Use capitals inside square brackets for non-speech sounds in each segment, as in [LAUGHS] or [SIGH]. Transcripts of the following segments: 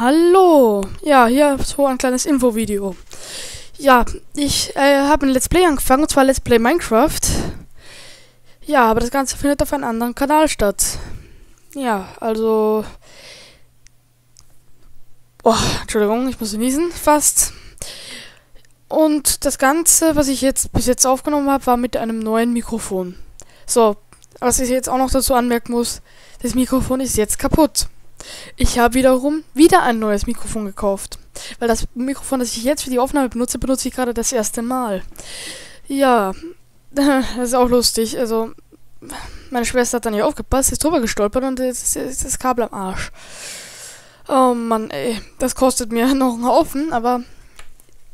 Hallo! Ja, hier so ein kleines Infovideo. Ja, ich äh, habe ein Let's Play angefangen, und zwar Let's Play Minecraft. Ja, aber das Ganze findet auf einem anderen Kanal statt. Ja, also... Oh, Entschuldigung, ich muss niesen, fast. Und das Ganze, was ich jetzt bis jetzt aufgenommen habe, war mit einem neuen Mikrofon. So, was ich jetzt auch noch dazu anmerken muss, das Mikrofon ist jetzt kaputt. Ich habe wiederum wieder ein neues Mikrofon gekauft. Weil das Mikrofon, das ich jetzt für die Aufnahme benutze, benutze ich gerade das erste Mal. Ja, [LAUGHS] das ist auch lustig. Also, meine Schwester hat da nicht aufgepasst, ist drüber gestolpert und jetzt ist das Kabel am Arsch. Oh Mann, ey, das kostet mir [LAUGHS] noch einen Haufen, aber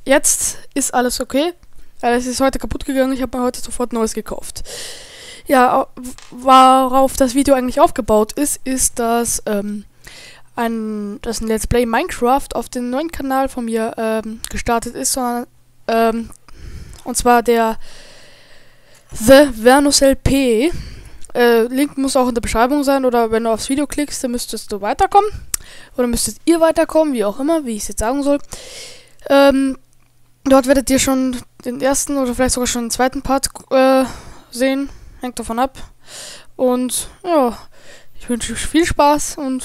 jetzt ist alles okay. Es ist heute kaputt gegangen, ich habe mir heute sofort neues gekauft. Ja, worauf das Video eigentlich aufgebaut ist, ist, dass ähm, ein, dass ein Let's Play Minecraft auf dem neuen Kanal von mir ähm, gestartet ist, sondern ähm, und zwar der The Vernus LP. Äh, Link muss auch in der Beschreibung sein oder wenn du aufs Video klickst, dann müsstest du weiterkommen. Oder müsstet ihr weiterkommen, wie auch immer, wie ich es jetzt sagen soll. Ähm, dort werdet ihr schon den ersten oder vielleicht sogar schon den zweiten Part äh, sehen. Hängt davon ab. Und ja, ich wünsche euch viel Spaß und